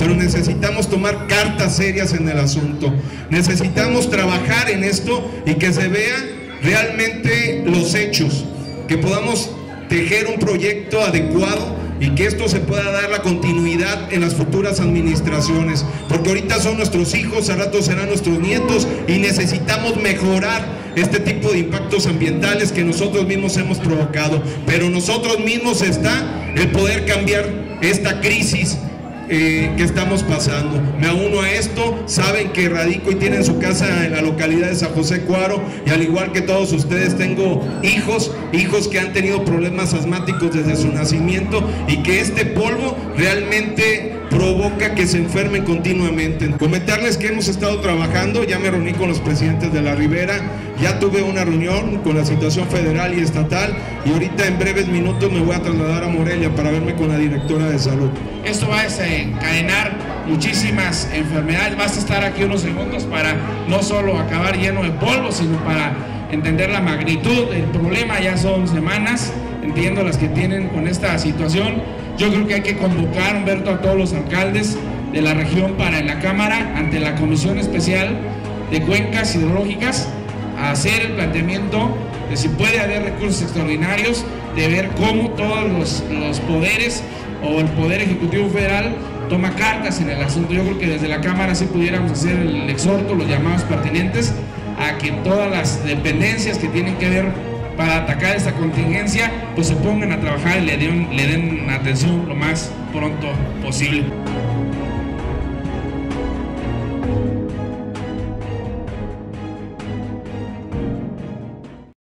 pero necesitamos tomar cartas serias en el asunto. Necesitamos trabajar en esto y que se vean realmente los hechos, que podamos tejer un proyecto adecuado y que esto se pueda dar la continuidad en las futuras administraciones, porque ahorita son nuestros hijos, a rato serán nuestros nietos y necesitamos mejorar este tipo de impactos ambientales que nosotros mismos hemos provocado, pero nosotros mismos está el poder cambiar esta crisis eh, que estamos pasando. Me uno a esto, saben que radico y tienen su casa en la localidad de San José Cuaro y al igual que todos ustedes tengo hijos, hijos que han tenido problemas asmáticos desde su nacimiento y que este polvo realmente provoca que se enfermen continuamente. Comentarles que hemos estado trabajando, ya me reuní con los presidentes de la Ribera, ya tuve una reunión con la situación federal y estatal y ahorita en breves minutos me voy a trasladar a Morelia para verme con la directora de salud. Esto va a desencadenar muchísimas enfermedades, vas a estar aquí unos segundos para no solo acabar lleno de polvo, sino para entender la magnitud del problema, ya son semanas, entiendo las que tienen con esta situación. Yo creo que hay que convocar, Humberto, a todos los alcaldes de la región para en la Cámara, ante la Comisión Especial de Cuencas Hidrológicas, a hacer el planteamiento si puede haber recursos extraordinarios, de ver cómo todos los, los poderes o el Poder Ejecutivo Federal toma cartas en el asunto. Yo creo que desde la Cámara sí pudiéramos hacer el exhorto, los llamados pertinentes, a que todas las dependencias que tienen que ver para atacar esta contingencia, pues se pongan a trabajar y le den, le den atención lo más pronto posible.